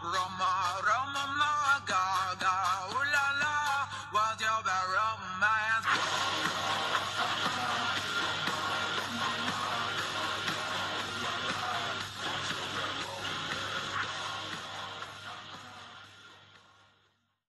Roma, Roma, Gaga, ooh la la, what's your aroma?